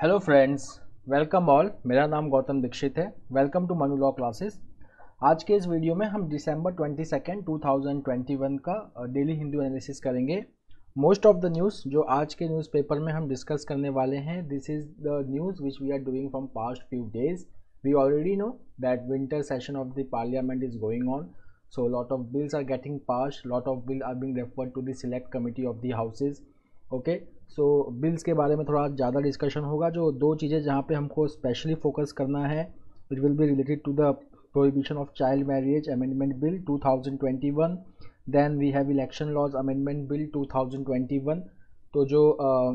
Hello friends welcome all मेरा नाम गौतम दीक्षित है. Welcome to Manu law classes आज के इस वीडियो में हम दिसंबर ट्वेंटी सेकेंड टू का डेली हिंदू एनालिसिस करेंगे. मोस्ट ऑफ़ द न्यूज़ जो आज के न्यूज़पेपर में हम डिस्कस करने वाले हैं this is the news which we are doing from past few days we already know that winter session of the parliament is going on so, lot of bills are getting passed. Lot of bill are being referred to the select committee of the houses. Okay so bills के बारे में थोड़ा ज़्यादा discussion होगा जो दो चीज़ें जहाँ पे हमको स्पेशली फोकस करना है it will be related to the prohibition of child marriage amendment bill 2021 then we have election laws amendment bill 2021 तो जो uh,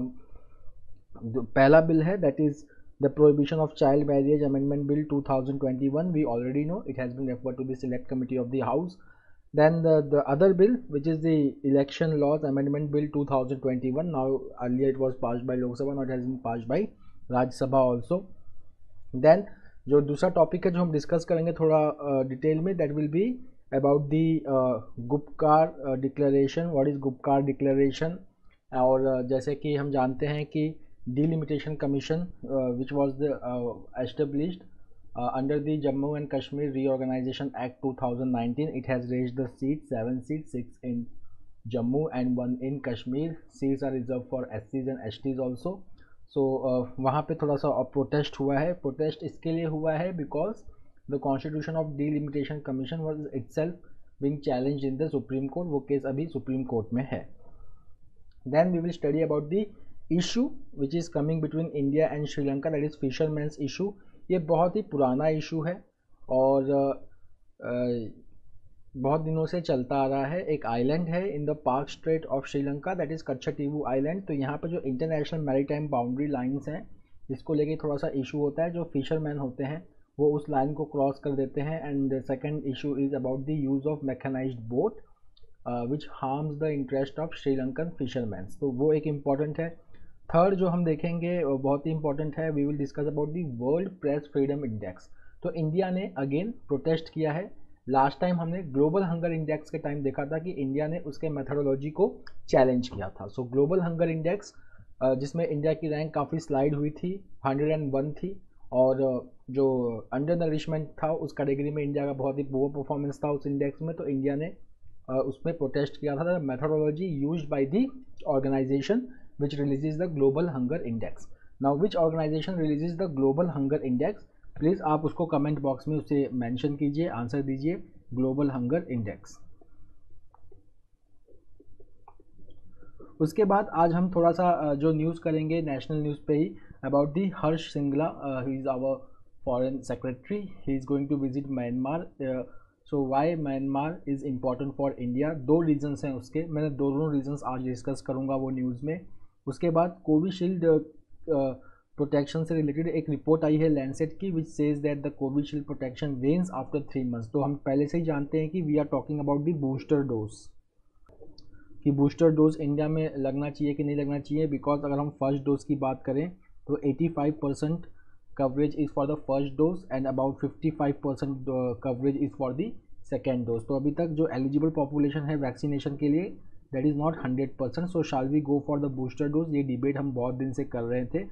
पहला बिल है that is The Prohibition of Child Marriage Amendment Bill 2021. तो we already know it has been referred to the Select Committee of the House. Then the, the other bill which is the election laws amendment bill 2021 now earlier it was passed by lok sabha now it has been passed by rajya sabha also then जो दूसरा topic है जो हम discuss करेंगे थोड़ा detail में that will be about the Gupkar declaration what is Gupkar declaration और uh, जैसे कि हम जानते हैं कि commission uh, which was the, uh, uh, under the Jammu and Kashmir Reorganization Act 2019 it has raised the seats 7 seats 6 in Jammu and 1 in Kashmir seats are reserved for SCs and STs also so uh, वहाँ पे थोड़ा सा protest हुआ है protest इसके लिए हुआ है because the constitution of delimitation commission was itself being challenged in the Supreme Court वो केस अभी सुप्रीम कोर्ट में है then we will study about the issue which is coming between India and Sri Lanka that is fishermen's issue ये बहुत ही पुराना issue है और बहुत दिनों से चलता आ रहा है। एक आइलैंड है in the Palk Strait of Sri Lanka, that is Katchatheevu island. तो यहाँ पर जो इंटरनेशनल मैरीटाइम बाउंड्री लाइन्स हैं, इसको लेके थोड़ा सा इशू होता है। जो फिशरमैन होते हैं, वो उस लाइन को क्रॉस कर देते हैं and second issue is about the use of mechanised boat which harms the interest of Sri Lankan fishermen तो वो एक इंपॉर्टेंट है। थर्ड जो हम देखेंगे बहुत ही इंपॉर्टेंट है we will discuss about the World Press Freedom Index तो इंडिया ने अगेन प्रोटेस्ट किया है। लास्ट टाइम हमने ग्लोबल हंगर इंडेक्स के टाइम देखा था कि इंडिया ने उसके मेथडोलॉजी को चैलेंज किया था। सो ग्लोबल हंगर इंडेक्स जिसमें इंडिया की रैंक काफ़ी स्लाइड हुई थी 101 थी, और जो अंडर नरिशमेंट था, उस कैटेगरी में इंडिया का बहुत ही पुअर परफॉर्मेंस था उस इंडेक्स में तो इंडिया ने उसमें प्रोटेस्ट किया था। Methodology use by the organisation which releases the global hunger index. Now, which organization releases the global hunger index? Please आप उसको कमेंट बॉक्स में उसे मेंशन कीजिए आंसर दीजिए ग्लोबल हंगर इंडेक्स उसके बाद आज हम थोड़ा सा जो न्यूज़ करेंगे नेशनल न्यूज़ पे ही about the Harsh Shringla he is our foreign secretary he is going to visit Myanmar so why Myanmar is important for India दो रीजन्स हैं उसके, मैंने दोनों रीजन्स आज डिस्कस करूँगा वो न्यूज़ में। उसके बाद कोविशील्ड प्रोटेक्शन से रिलेटेड एक रिपोर्ट आई है लैंडसेट की which says that the Covishield protection wanes after three months तो हम पहले से ही जानते हैं कि we are talking about the booster dose कि बूस्टर डोज इंडिया में लगना चाहिए कि नहीं लगना चाहिए? बिकॉज़ अगर हम फ़र्स्ट डोज की बात करें तो 85 percent coverage is for the first dose and about 55 percent coverage is for the second dose तो अभी तक जो एलिजिबल पॉपुलेशन है वैक्सीनेशन के लिए that is not hundred percent so shall we go for the booster dose ये debate हम बहुत दिन से कर रहे थे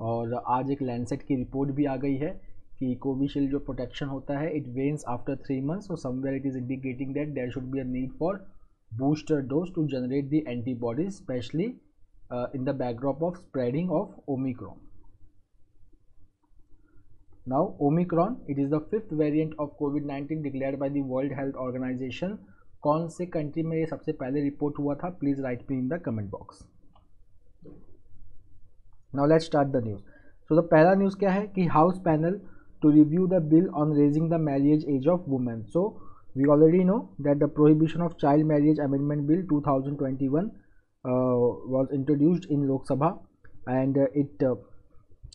और आज एक लैंडसेट की रिपोर्ट भी आ गई है कि कोविशील्ड जो प्रोटेक्शन होता है it wanes after three months so somewhere it is indicating that there should be a need for booster dose to generate the antibodies specially in the backdrop of spreading of Omicron now Omicron it is the fifth variant of COVID nineteen declare by the World Health Organization कौन से country में ये सबसे पहले report हुआ था? Please write me in the comment box now let's start the news so the पहला news क्या है? कि house panel to review the bill on raising the marriage age of women so we already know that the prohibition of child marriage amendment bill 2021 was introduced in Lok Sabha and uh, it uh,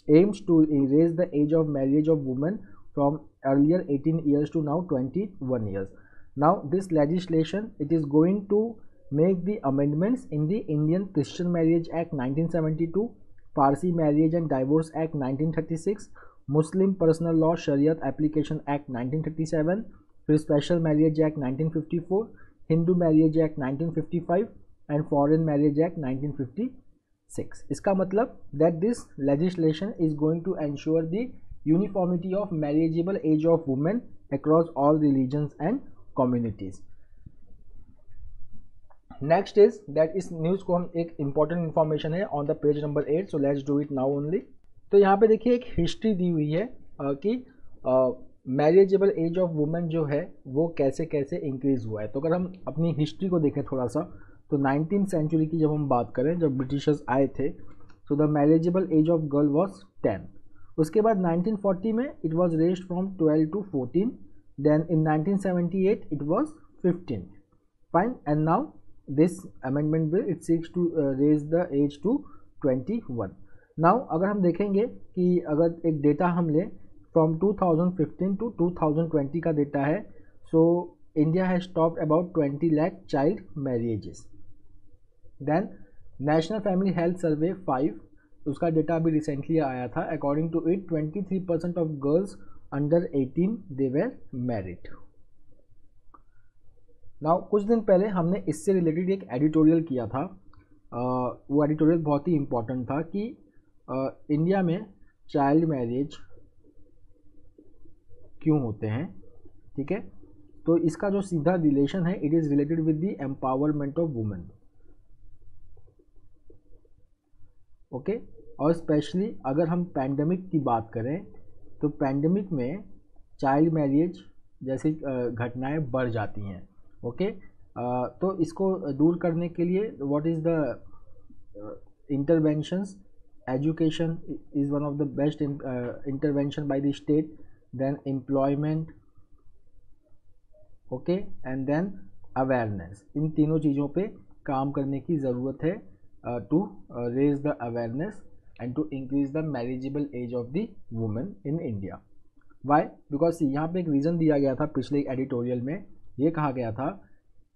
aims to raise the age of marriage of women from earlier 18 years to now 21 years. Now this legislation it is going to make the amendments in the Indian Christian Marriage Act 1972, Parsi Marriage and Divorce Act 1936, Muslim Personal Law Shariat Application Act 1937, फिर Special Marriage Act 1954, Hindu Marriage Act 1955 and Foreign Marriage Act 1956. Six इसका मतलब that this legislation is going to ensure the uniformity of marriageable age of women across all religions and communities next is that इस news को हम एक important information है on the page number eight so let's do it now only तो यहाँ पे देखिए एक हिस्ट्री दी हुई है uh, कि मैरिजेबल एज ऑफ़ वुमेन जो है वो कैसे कैसे इंक्रीज हुआ है। तो अगर हम अपनी हिस्ट्री को देखें थोड़ा सा तो नाइनटीन सेंचुरी की जब हम बात करें जब ब्रिटिशर्स आए थे so the marriageable age of girl was ten उसके बाद 1940 में it was raised from 12 to 14 then in 1978 it was 15 fine and now this amendment bill it seeks to raise the age to 21 now अगर हम देखेंगे कि अगर एक data हम लें फ्रॉम 2015 टू 2020 का डेटा है so India has stop about 20 lakh child marriages then National Family Health Survey five उसका डेटा अभी रिसेंटली आया था. According to it 23 percent of girls under 18 they were married now कुछ दिन पहले हमने इससे रिलेटेड एक एडिटोरियल किया था। uh, वो एडिटोरियल बहुत ही इम्पोर्टेंट था कि इंडिया uh, में चाइल्ड मैरिज क्यों होते हैं? ठीक है? तो इसका जो सीधा रिलेशन है it is related with the empowerment of women okay और स्पेशली अगर हम पैंडमिक की बात करें तो पैंडमिक में चाइल्ड मैरिज जैसी घटनाएँ बढ़ जाती हैं ओके तो इसको दूर करने के लिए what is the interventions education is one of the best intervention by the state then employment okay and then awareness इन तीनों चीज़ों पे काम करने की ज़रूरत है to raise the awareness And to increase the marriageable age of the women in India why because यहाँ पे एक रीज़न दिया गया था पिछले एडिटोरियल में ये कहा गया था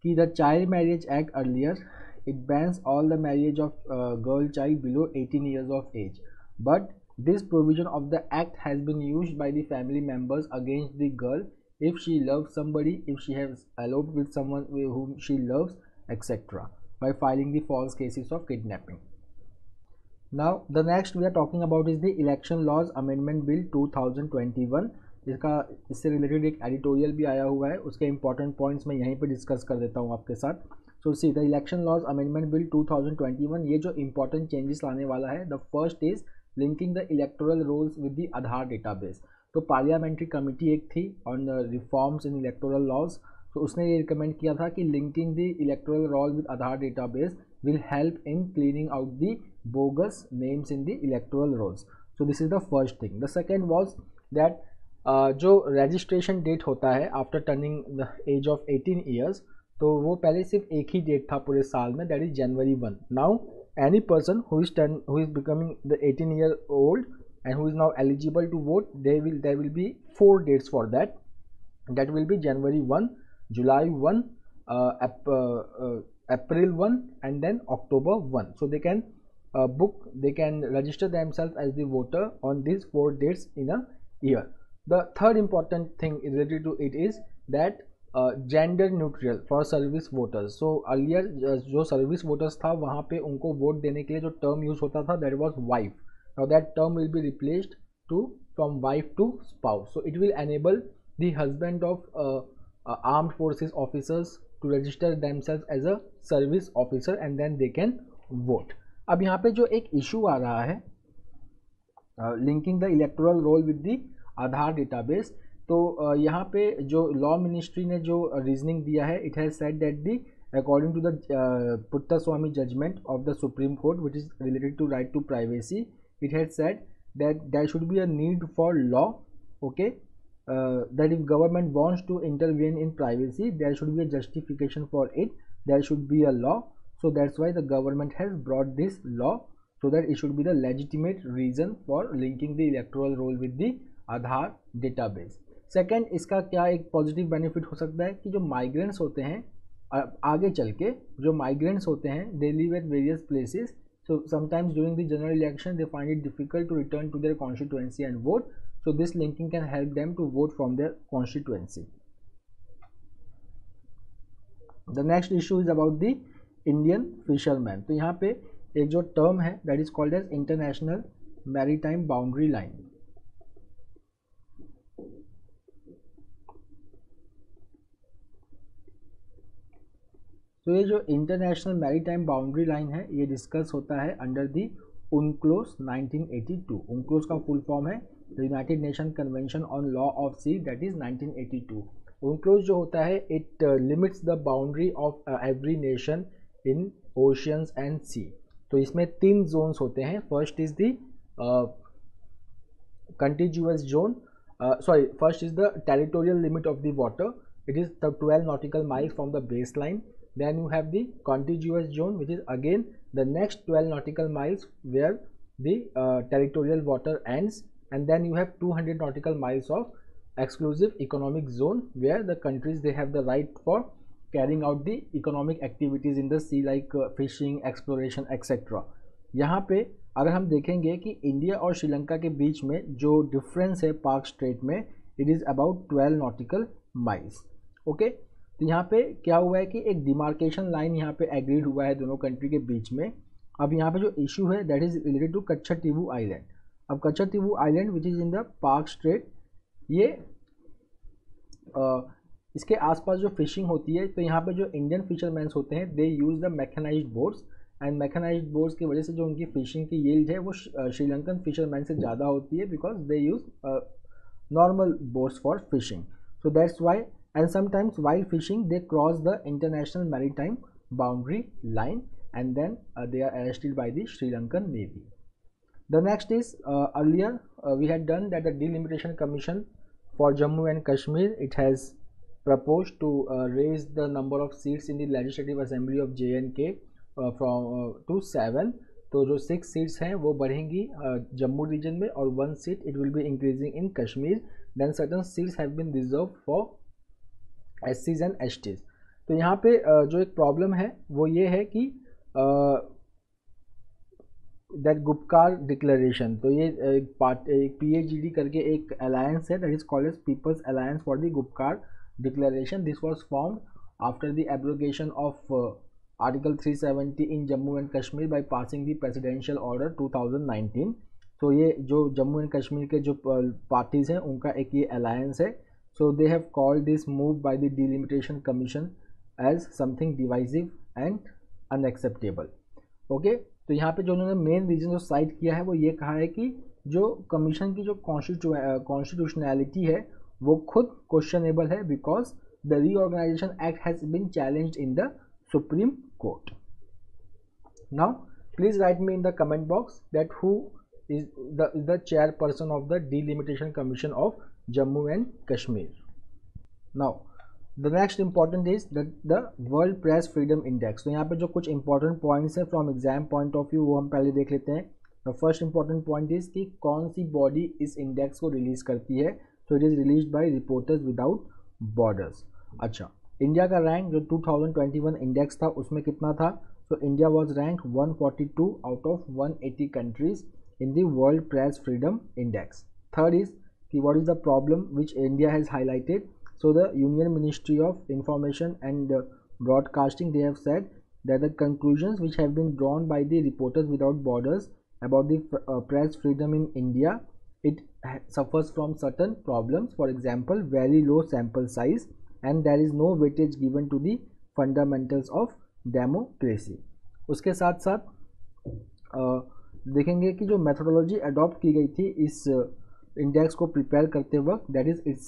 कि the child marriage act earlier it bans all the marriage of girl child below 18 years of age but This provision of the act has been used by the family members against the girl if she loves somebody, if she has eloped with someone whom she loves, etc. by filing the false cases of kidnapping. Now, the next we are talking about is the Election Laws Amendment Bill 2021. इसका इससे related एक editorial भी आया हुआ है। उसके important points मैं यहीं पे डिस्कस कर देता हूँ आपके साथ। So see the election laws amendment bill 2021 ये जो इंपॉर्टेंट चेंजेस लाने वाला है the first is linking the electoral rolls with the Aadhaar database तो पार्लियामेंट्री कमेटी एक थी on reforms in electoral laws तो उसने ये रिकमेंड किया था कि linking the electoral roll with Aadhaar database will help in cleaning out the bogus names in the electoral rolls so this is the first thing the second was that जो registration date होता है after turning the age of eighteen years तो वो पहले सिर्फ़ एक ही date था पूरे साल में that is January one now any person who is 10 who is becoming the 18 year old and who is now eligible to vote, they will, there will be four dates for that. That will be january 1 july 1 uh, ap uh, uh, april 1 and then october 1 so they can uh, book they can register themselves as the voter on these four dates in a year the third important thing related to it is that gender neutral for service voters so earlier जो service voters था वहाँ पे उनको vote देने के लिए जो term use होता था that was wife now that term will be replaced to from wife to spouse so it will enable the husband of armed forces officers to register themselves as a service officer and then they can vote अब यहाँ पे जो एक issue आ रहा है linking the electoral roll with the Aadhaar database तो यहाँ पे जो लॉ मिनिस्ट्री ने जो रीजनिंग दिया है it has said that the according to the Puttaswamy judgement of the supreme court which is related to right to privacy it has said that there should be a need for law okay that if government wants to intervene in privacy there should be a justification for it there should be a law so that's why the government has brought this law so that it should be the legitimate reason for linking the electoral roll with the Aadhaar database. Second इसका क्या एक positive benefit हो सकता है कि जो migrants होते हैं आगे चल के जो माइग्रेंट्स होते हैं they live at various places so sometimes during the general election they find it difficult to return to their constituency and vote so, this linking can help them to vote from their constituency. The next issue is about the indian fishermen. तो यहाँ पे एक जो term है that is called as international maritime boundary line तो ये जो international maritime boundary line है, ये डिस्कस होता है अंडर दी उनक्लोज 1982 उनक्लोज का फुल फॉर्म है the United Nation convention on law of sea that is 1982 UNCLOS जो होता है it limits the boundary of every nation in oceans and sea तो इसमें तीन जोन्स होते हैं first is the continuous zone sorry first is the territorial limit of the water it is the 12 nautical miles from the baseline then you have the contiguous zone which is again the next 12 nautical miles where the uh, territorial water ends and then you have 200 nautical miles of exclusive economic zone where the countries they have the right for carrying out the economic activities in the sea like uh, fishing exploration etc यहाँ पे अगर हम देखेंगे कि India और श्रीलंका के बीच में जो डिफरेंस है पार्क स्ट्रेट में it is about 12 nautical miles okay तो यहाँ पे क्या हुआ है कि एक डिमार्केशन लाइन यहाँ पे एग्रीड हुआ है दोनों कंट्री के बीच में अब यहाँ पे जो इशू है दैट इज़ रिलेटेड टू कच्चा टीबू आइलैंड अब Kachcha island which is in the Palk strait ये आ, इसके आसपास जो फिशिंग होती है तो यहाँ पे जो इंडियन फिशरमैन होते हैं they use the mechanise boats and mechanise boats की वजह से जो उनकी फिशिंग की यील्ड है वो श्रीलंकन फिशरमैन से ज़्यादा होती है because they use normal boats for fishing so that's why and sometimes while fishing they cross the international line and then uh, they are arrested by the Sri Lankan Navy. The next is uh, earlier uh, we had done that the delimitation commission for Jammu and Kashmir it has proposed to uh, raise the number of seats in the legislative assembly of JNK uh, from uh, to seven तो जो six seats हैं वो बढ़ेंगी Jammu region में और one seat it will be increasing in Kashmir then certain seats have been reserve for S सीज and STs तो यहाँ पे जो एक प्रॉब्लम है वो ये है कि दैट गुपकार डिक्लेरेशन तो ये एक पार्ट एक पी करके एक अलायंस है that is called as people's alliance for the Gupkar declaration this was form after the abrogation of article 370 in Jammu and Kashmir by passing the presidential order 2019 तो ये जो जम्मू एंड कश्मीर के जो parties हैं उनका एक ये अलायंस है. So they have called this move by the delimitation commission as something divisive and unacceptable Okay, तो यहाँ पे जो उन्होंने मेन रीजन जो साइट किया है, वो ये कहा है कि जो कमीशन की जो कॉन्स्टिट्यूशनैलिटी है, वो खुद क्वेश्चनेबल है because the reorganisation act has been challenge in the supreme court now please write me in the comment box that who is the is the chairperson of the delimitation commission of Jammu and Kashmir now the next important is the world press freedom index तो यहाँ पे जो कुछ important points हैं from exam point of view वो हम पहले देख लेते हैं। The first important point is कि कौन सी बॉडी इस इंडेक्स को रिलीज़ करती है? तो it is release by reporters without borders अच्छा इंडिया का रैंक जो 2021 इंडेक्स था, उसमें कितना था? So India was rank 142 out of one eighty countries in the world press freedom index third is कि what is the problem which India has highlighted So the Union Ministry of Information and uh, Broadcasting they have said that the conclusions which have been drawn by the Reporters Without Borders about the uh, press freedom in India it suffers from certain problems for example very low sample size and there is no weightage given to the fundamentals of democracy उसके साथ साथ देखेंगे कि जो methodology adopt की गई थी इस इंडेक्स को प्रिपेयर करते वक्त that is it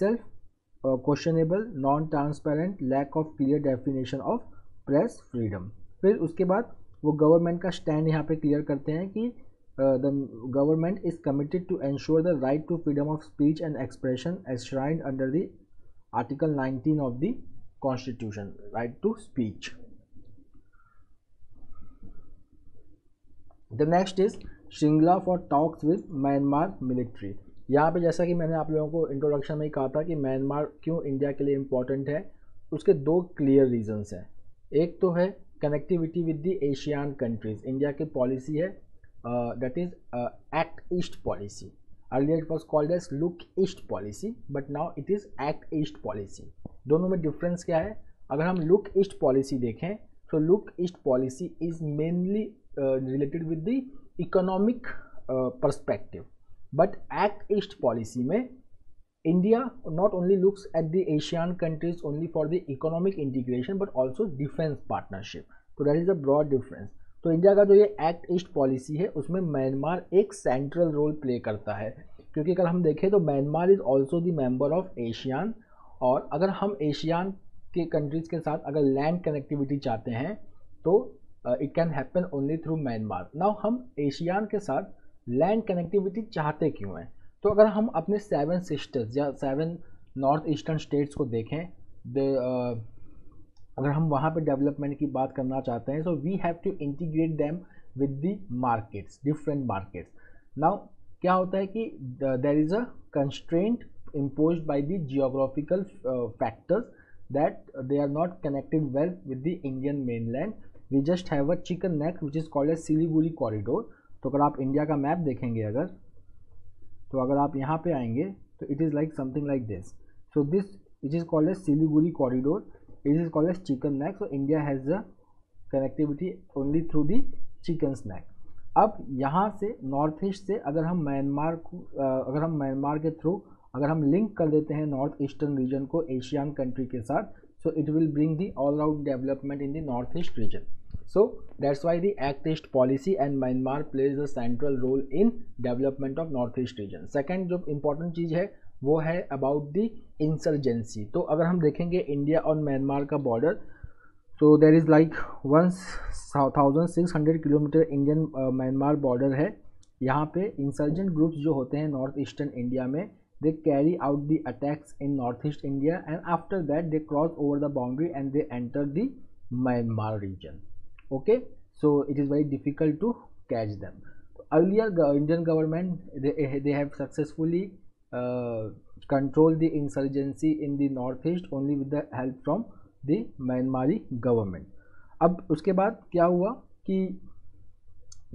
self questionable non transparent lack of clear definition of press freedom फिर उसके बाद वो गवर्नमेंट का स्टैंड यहाँ पे क्लियर करते हैं कि the government is committed to ensure the right to freedom of speech and expression enshrined under the article 19 of the constitution right to speech the next is Shringla for talks with Myanmar military यहाँ पे जैसा कि मैंने आप लोगों को introduction में ही कहा था कि म्यांमार क्यों इंडिया के लिए इम्पोर्टेंट है, उसके दो क्लियर रीजंस हैं। एक तो है connectivity with the ASEAN countries India की पॉलिसी है that is act east policy earlier it was called as look east policy but now it is act east policy दोनों में डिफरेंस क्या है? अगर हम लुक ईस्ट पॉलिसी देखें तो look east policy is mainly related with the economic perspective but act east policy में India not only looks at the Asian countries only for the economic integration but also defence partnership तो that is a broad difference तो India का जो ये act east policy है, उसमें Myanmar एक central role play करता है। क्योंकि अगर हम देखें तो Myanmar is also the member of ASEAN और अगर हम एशियान के कंट्रीज़ के साथ अगर लैंड कनेक्टिविटी चाहते हैं तो it can happen only through Myanmar now हम एशियान के साथ लैंड कनेक्टिविटी चाहते क्यों हैं? तो अगर हम अपने सेवन सिस्टर्स या सेवन नॉर्थ ईस्टर्न स्टेट्स को देखें दे, uh, अगर हम वहाँ पर डेवलपमेंट की बात करना चाहते हैं so we have to integrate them with the markets different markets now क्या होता है कि there is a constraint impose by the geographical factors that they are not connected well with the Indian mainland we just have a chicken neck which is called a Siliguri corridor तो अगर आप India का map देखेंगे अगर तो अगर आप यहाँ पे आएँगे तो it is like something like this so this it is called as Siliguri corridor it is called as chicken neck so India has the connectivity only through the chicken neck अब यहाँ से नॉर्थ ईस्ट से अगर हम Myanmar को अगर हम Myanmar के थ्रू अगर हम लिंक कर देते हैं नॉर्थ ईस्टर्न रीजन को एशियन कंट्री के साथ so it will bring the all round development in the north east region so that's why the act east policy and myanmar plays a central role in development of north east region second जो important चीज़ है वो है about the insurgency तो अगर हम देखेंगे India और म्यांमार का बॉर्डर तो there is like one thousand six hundred kilometre Indian Myanmar border है यहाँ पे इंसर्जेंट ग्रुप्स जो होते हैं north eastern India they carry out the attacks in northeast India and after that they cross over the boundary and they enter the Myanmar region okay so it is very difficult to catch them earlier Indian government they, they have successfully uh, controlled the insurgency in the northeast only with the help from the Myanmari government अब उसके बाद क्या हुआ कि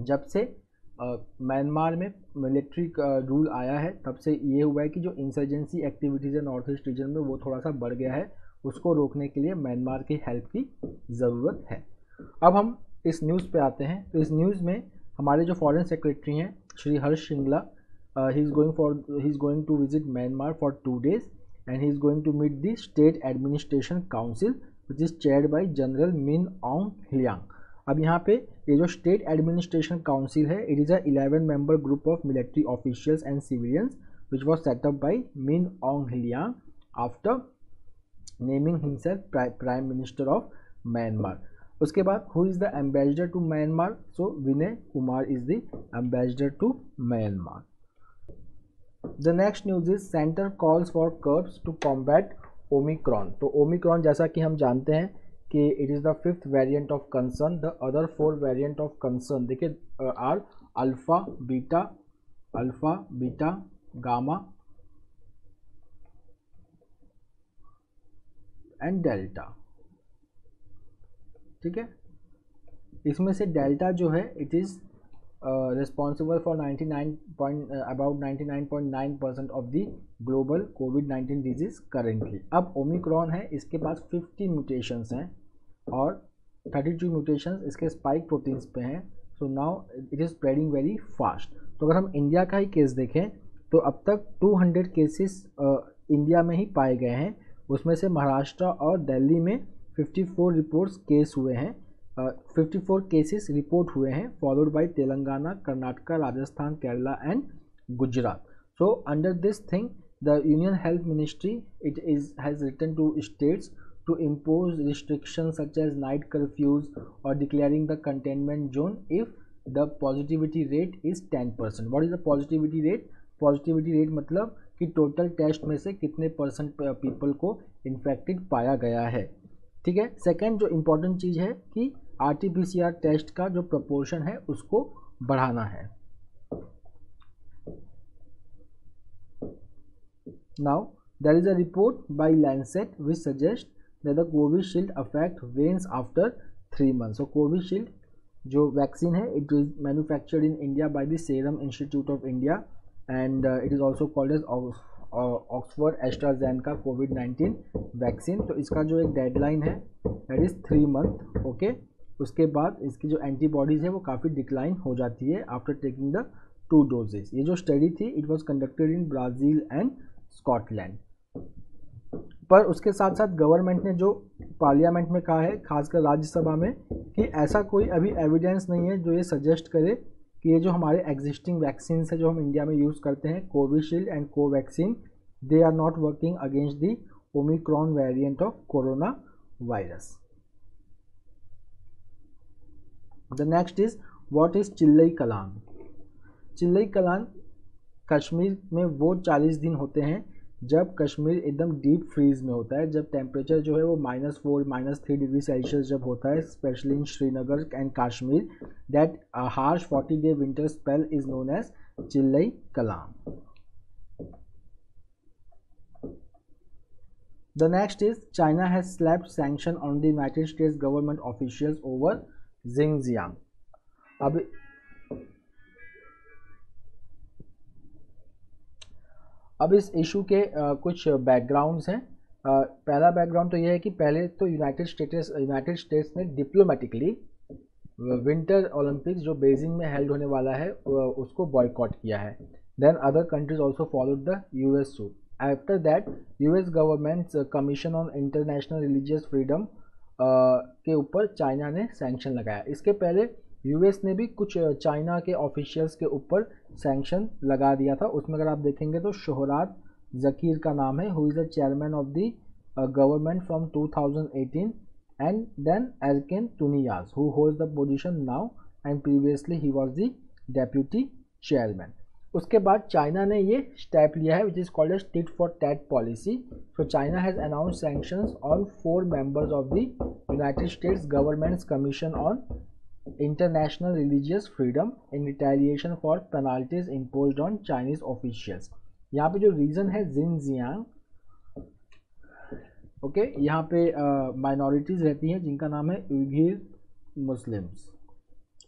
जब से Myanmar में military rule आया है तब से ये हुआ है कि जो इंसर्जेंसी एक्टिविटीज़ है नॉर्थ ईस्ट रीजन में वो थोड़ा सा बढ़ गया है उसको रोकने के लिए म्यांमार की हेल्प की ज़रूरत है अब हम इस न्यूज़ पे आते हैं। तो इस न्यूज़ में हमारे जो फॉरेन सेक्रेटरी हैं, Shri Harsh Shringla he is going for he is going to visit Myanmar for two days and he is going to meet the state administration council which is chair by general Min Aung Hlaing अब यहाँ पे ये जो state administration council है it is a eleven member group of military officials and civilians which was set up by Min Aung Hlaing after naming himself prime minister of Myanmar उसके बाद who is the ambassador to Myanmar so Vinay Kumar is the ambassador to Myanmar the next news is centre calls for curbs to combat omicron तो Omicron जैसा कि हम जानते हैं कि it is the fifth variant of concern the other four variant of concern देखिए are alpha beta alpha beta gamma and delta ठीक है? इसमें से डेल्टा जो है it is responsible for 99 point about 99.9 percent of the global covid 19 disease currently अब Omicron है, इसके पास 50 म्यूटेशंस हैं और 32 म्यूटेशंस इसके स्पाइक प्रोटीन्स पे हैं। So now it is spreading very fast तो अगर हम इंडिया का ही केस देखें तो अब तक 200 केसेस इंडिया में ही पाए गए हैं। उसमें से महाराष्ट्र और दिल्ली में 54 रिपोर्ट्स केस हुए हैं। फिफ्टी फोर केसेस रिपोर्ट हुए हैं followed by Telangana, Karnataka, Rajasthan, Kerala and Gujarat. So under this thing the union health ministry it is has written to states to impose restriction such as night curfews और declaring the containment zone if the positivity rate is ten percent what is the positivity rate positivity rate मतलब कि total test में से कितने percent people को infected पाया गया है। ठीक है सेकेंड जो इम्पोर्टेंट चीज़ है कि R T P C R test का जो प्रपोर्शन है, उसको बढ़ाना है now there is a report by Lancet which suggest the Covishield effect wanes after three months. So Covishield जो वैक्सीन है it is manufactured in India by the Serum Institute of India and it is also called as Oxford AstraZeneca का Covid nineteen vaccine. तो इसका जो एक deadline है that is three month okay उसके बाद इसकी जो एंटीबॉडीज़ है, वो काफ़ी डिक्लाइन हो जाती है after taking the two doses ये जो स्टडी थी it was conducted in Brazil and Scotland पर उसके साथ साथ गवर्नमेंट ने जो पार्लियामेंट में कहा है, खासकर राज्यसभा में, कि ऐसा कोई अभी एविडेंस नहीं है जो ये सजेस्ट करे कि ये जो हमारे एग्जिस्टिंग वैक्सीन है जो हम इंडिया में यूज़ करते हैं Covishield and Covaxin they are not working against the Omicron variant of corona virus the next is what is Chillai Kalan Chillai Kalan Kashmir में वो 40 दिन होते हैं जब कश्मीर एकदम डीप फ्रीज में होता है, जब टेम्परेचर जो है वो minus four minus three degree Celsius जब होता है specially in Srinagar and Kashmir that harsh forty day winter spell is known as Chillai Kalam the next is China has slapped sanction on the United States government officials over Xinjiang अब अब इस issue के आ, कुछ backgrounds हैं। पहला background तो यह है कि पहले तो यूनाइटेड स्टेट्स यूनाइटेड स्टेट्स ने डिप्लोमेटिकली विंटर ओलंपिक्स जो बेजिंग में हेल्ड होने वाला है उसको बॉयकॉट किया है। Then other countries also followed the U S so after that U S government commission on international religious freedom के ऊपर चाइना ने सैंक्शन लगाया। इसके पहले यूएस ने भी कुछ चाइना के ऑफिशियल्स के ऊपर सैंक्शन लगा दिया था। उसमें अगर आप देखेंगे तो शोहरात जकीर का नाम है who is the chairman of the government from 2018 and then Erkin Tuniyaz who hold the position now and previously he was the deputy chairman उसके बाद चाइना ने ये स्टेप लिया है which is called as tit for tat policy so China has announce sanctions on four members of the United States governments commission on international religious freedom in retaliation for penalties imposed on Chinese officials. यहाँ पे जो reason है Jinjiang okay okay, यहाँ पे minorities uh, रहती हैं जिनका नाम है Uighur Muslims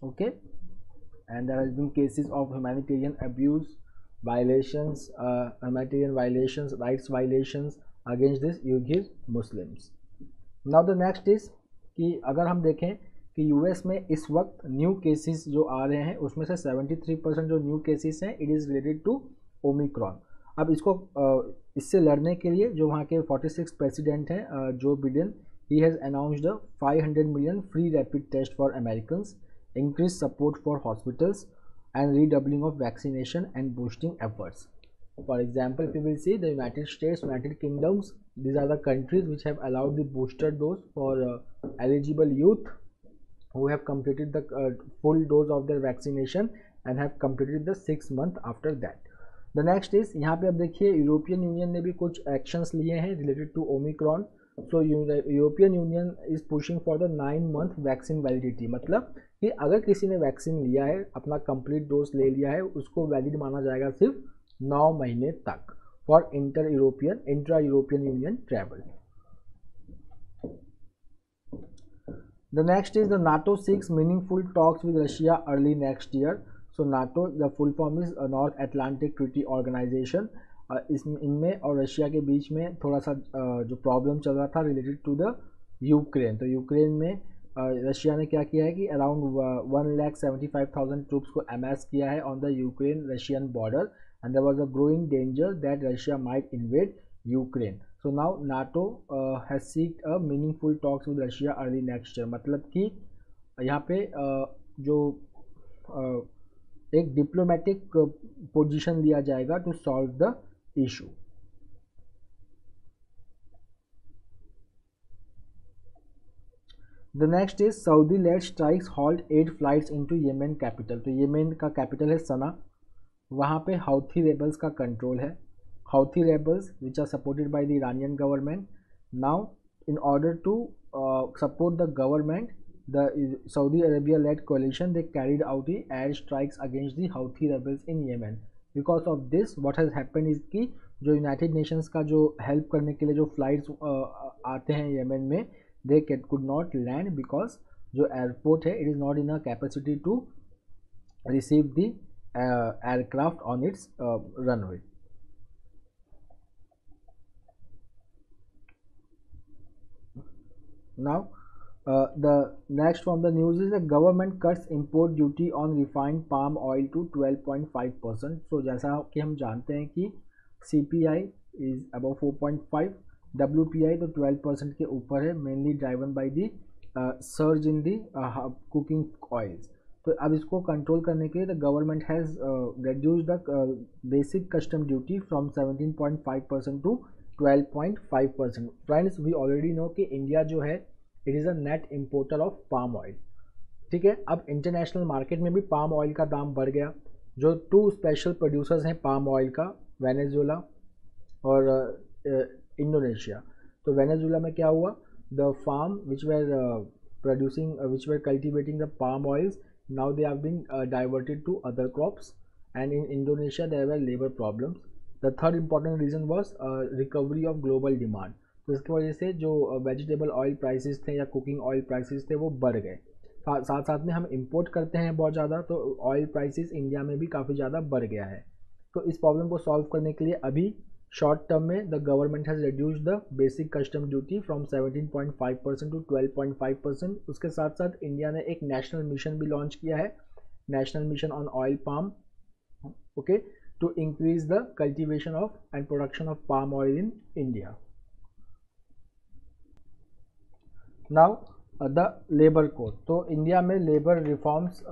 okay and there has been cases of humanitarian abuse violations uh, humanitarian violations rights violations against this Uyghur Muslims now the next is कि अगर हम देखें कि यूएस में इस वक्त न्यू केसेस जो आ रहे हैं उसमें से 73 परसेंट जो न्यू केसेस हैं it is related to Omicron अब इसको इससे लड़ने के लिए जो वहाँ के 46 प्रेसिडेंट हैं जो Biden he has announced 500 million free rapid test for American increase support for hospitals and redoubling of vaccination and boosting efforts for example if will see the United States United Kingdoms are the countries which have allowed the booster dose for uh, eligible youth who have completed the uh, full dose of their vaccination and have completed the six month after that. The next is यहाँ पे अब देखिए European union ने भी कुछ actions लिए हैं related to Omicron so European Union is pushing for the nine month vaccine validity मतलब कि अगर किसी ने वैक्सीन लिया है अपना कंप्लीट डोज ले लिया है उसको वैलिड माना जाएगा सिर्फ़ नौ महीने तक for inter European intra European Union travel The next is the NATO seeks meaningful talks with Russia early next year. So NATO, the full form is a North Atlantic Treaty Organization. Uh, इस इनमें और Russia के बीच में थोड़ा सा uh, जो problem चल रहा था रिलेटेड टू द यूक्रेन तो यूक्रेन में रशिया uh, ने क्या किया है कि around one lakh seventy five thousand troops को एमएस किया है on the Ukraine Russian border and there was a growing danger that Russia might invade Ukraine so now NATO has seek a meaningful talks with Russia early next year मतलब कि यहाँ पे uh, जो uh, एक diplomatic position लिया जाएगा to solve the issue the next is Saudi led strikes halt at flights into Yemen capital तो Yemen का कैपिटल है सना वहाँ पे हाउथी रेबल्स का कंट्रोल है. Houthi rebels, which are supported by the Iranian government. Now, in order to uh, support the government, the Saudi Arabia-led coalition they carried out the air strikes against the Houthi rebels in Yemen. Because of this, what has happened is कि जो United Nations का जो help करने के लिए जो flights आते हैं येमेन में they could not land because जो एयरपोर्ट है it is not in a capacity to receive the aircraft on its runway now Uh, the next from the news is the government cuts import duty on refined palm oil to 12.5 percent so जैसा कि हम जानते हैं कि CPI is above 4.5 WPI तो 12 percent के ऊपर है by the uh, surge in the uh, cooking oils तो अब इसको कंट्रोल करने के लिए the government has reduced the basic custom duty from 17.5 percent to 12.5 percent friends we already know कि इंडिया जो है it is a net importer of palm oil ठीक है? अब इंटरनेशनल मार्केट में भी पाम ऑयल का दाम बढ़ गया। जो टू स्पेशल प्रोड्यूसर्स हैं पाम ऑयल का वेनेजुला और इंडोनेशिया तो वेनेजुला में क्या हुआ? The farm which were producing which were cultivating the palm oils they have been uh, diverted to other crops. And in Indonesia there were labor problems. The third important reason was recovery of global demand तो इसकी वजह से जो vegetable oil prices थे या cooking oil prices थे वो बढ़ गए। साथ साथ में हम इंपोर्ट करते हैं बहुत ज़्यादा तो ऑयल प्राइसेस इंडिया में भी काफ़ी ज़्यादा बढ़ गया है। तो इस प्रॉब्लम को सॉल्व करने के लिए अभी शॉर्ट टर्म में the government has reduce the basic custom duty from 17.5 percent to 12.5 percent उसके साथ साथ इंडिया ने एक नेशनल मिशन भी लॉन्च किया है। National mission on oil palm okay? To increase the cultivation of and production of palm oil in India now the labour code तो India में labour reforms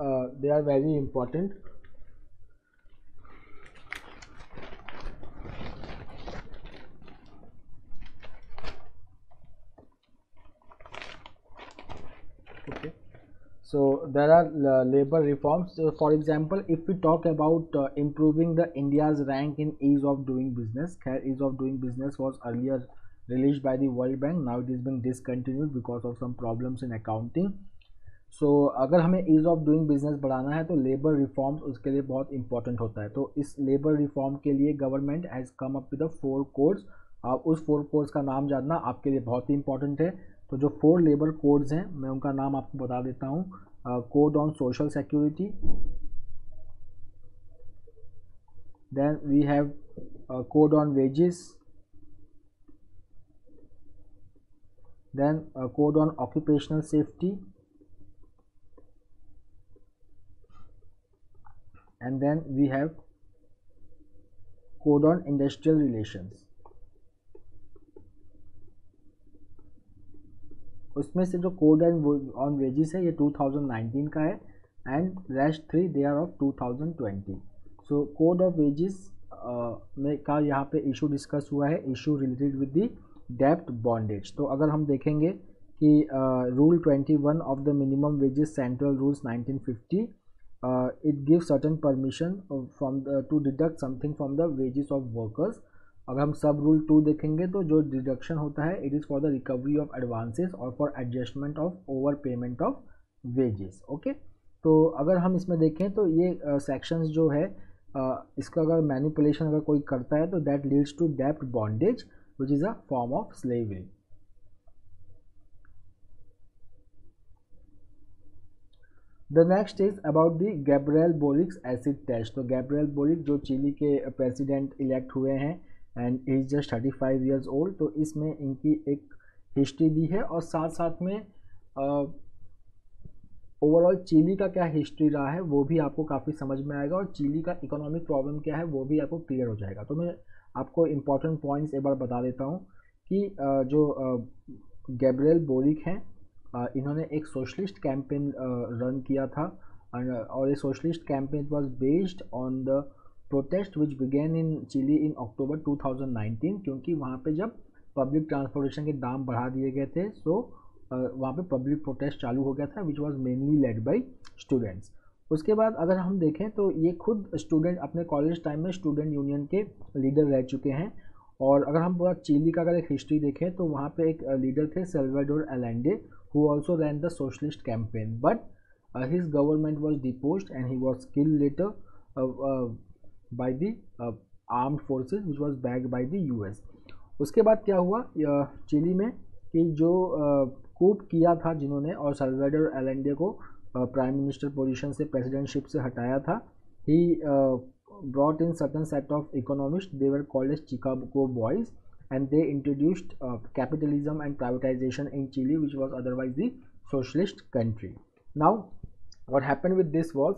they are very important so there are uh, labor reforms so for example if we talk about uh, improving the india's rank in ease of doing business ease of doing business was earlier released by the world bank now it is being discontinued because of some problems in accounting so so, अगर हमें ease of doing business बढ़ाना है तो labour reforms उसके लिए बहुत important होता है तो इस लेबर रिफॉर्म के लिए government has come up with four codes आप उस फोर कोड्स का नाम जानना आपके लिए बहुत ही इंपॉर्टेंट है तो जो फोर लेबर कोड्स हैं, मैं उनका नाम आपको बता देता हूँ। Code on social security then we have code on wages then code on occupational safety and then we have code on industrial relations उसमें से जो कोड एंड ऑन वेजिस है ये 2019 का है and rest three they are of 2020 so code of wages में का यहाँ पे इशू डिस्कस हुआ है इशू रिलेटेड विद द डेप्ट बॉन्डेज तो अगर हम देखेंगे कि rule uh, 21 of the minimum wages central rules 1950 it give certain permission from to deduct something from the wages of workers अगर हम सब रूल टू देखेंगे तो जो डिडक्शन होता है it is for the recovery of advances और for adjustment of over payment of wages okay तो अगर हम इसमें देखें तो ये सेक्शंस uh, जो है uh, इसका अगर मैनिपुलेशन अगर कोई करता है तो that leads to dept bondage which is a form of slavery the next is about the Gabriel Boric's acid test तो गैब्रियल बोरिक जो चिली के प्रेसिडेंट इलेक्ट हुए हैं and as just thirty five years old तो इसमें इनकी एक history दी है और साथ साथ में ओवरऑल चिली का क्या हिस्ट्री रहा है, वो भी आपको काफ़ी समझ में आएगा और चिली का इकोनॉमिक प्रॉब्लम क्या है, वो भी आपको क्लियर हो जाएगा। तो मैं आपको इंपॉर्टेंट पॉइंट्स एक बार बता देता हूँ कि जो गैब्रियल बोरिक हैं इन्होंने एक सोशलिस्ट कैंपेन रन किया था, और ये socialist campaign was based on the protest which began in Chile in October 2019 क्योंकि वहाँ पे जब पब्लिक ट्रांसपोर्टेशन के दाम बढ़ा दिए गए थे सो वहाँ पे पब्लिक प्रोटेस्ट चालू हो गया था which was mainly led by students उसके बाद अगर हम देखें तो ये खुद स्टूडेंट अपने कॉलेज टाइम में स्टूडेंट यूनियन के लीडर रह चुके हैं। और अगर हम पूरा चिली का अगर एक हिस्ट्री देखें तो वहाँ पे एक लीडर थे Salvador Allende who also ran the socialist campaign but his government was depose and he was kill later by the armed forces which was backed by the US उसके बाद क्या हुआ चिली में कि जो कूप किया था जिन्होंने और सल्वेडर एलेंडे को प्राइम मिनिस्टर पोजीशन से प्रेसिडेंटशिप से हटाया था he brought in certain set of economists they were called as Chicago boys and they introduced uh, capitalism and privatization in Chile which was otherwise the socialist country. Now, what happened with this was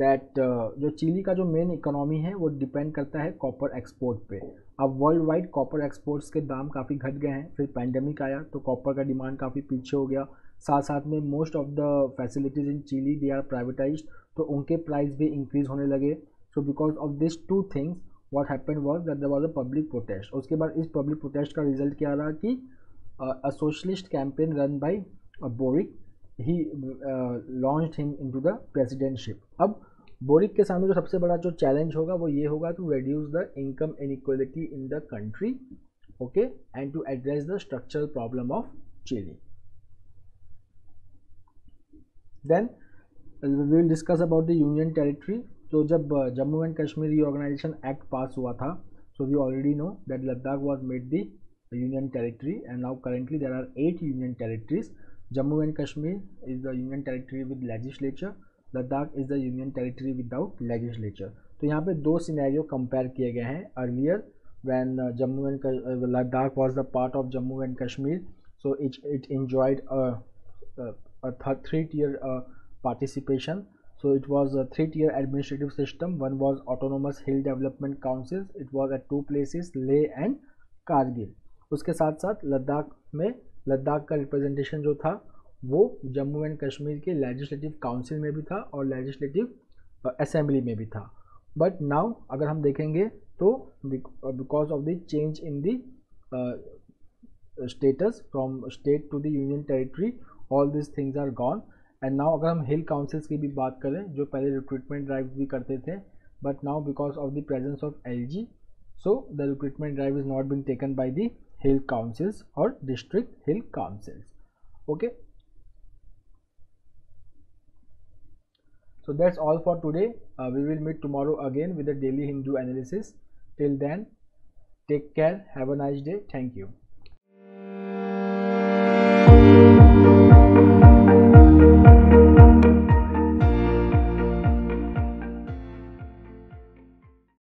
that uh, जो Chile का जो main economy है वो depend करता है copper export पे। अब world wide copper exports के दाम काफ़ी घट गए हैं फिर पैंडमिक आया तो कॉपर का डिमांड काफ़ी पीछे हो गया। साथ साथ में most of the facilities in Chile they are privatize तो उनके प्राइस भी इंक्रीज होने लगे। So because of this two things what happen was that was a public protest उसके बाद इस पब्लिक प्रोटेस्ट का रिज़ल्ट क्या रहा कि a socialist campaign run by Boric he launch him into the the presidentship अब बोरिक के सामने जो सबसे बड़ा जो चैलेंज होगा वो ये होगा to reduce the income inequality in the country okay and to address the structural problem of Chile then we will discuss about the union territory तो जब Jammu and Kashmir reorganisation act pass हुआ था so we already know that Ladakh was made the union territory and now currently there are eight union territories Jammu and Kashmir is the union territory with legislature Ladakh is the union territory without legislature तो यहाँ पे दो scenario compare किए गए हैं earlier when Jammu and Ladakh was the part of Jammu and Kashmir so it it enjoyed three tier participation so it was a three tier administrative system. One was autonomous hill development councils. It was at two places, leh and kargil. उसके साथ साथ लद्दाख में, लद्दाख का representation जो था वो Jammu and Kashmir के legislative council में भी था और लेजिस्लेटिव असेंबली में भी था। बट नाउ अगर हम देखेंगे तो because of the change in the status from state to the union territory all this things are gone and now अगर हम हिल काउंसिल्स की भी बात करें, जो पहले रिक्रूटमेंट ड्राइव भी करते थे but now because of the presence of L G so the recruitment drive is not been taken by the hill councils और district hill councils okay So that's all for today. Uh, we will meet tomorrow again with a daily Hindu analysis. Till then, take care. Have a nice day. Thank you.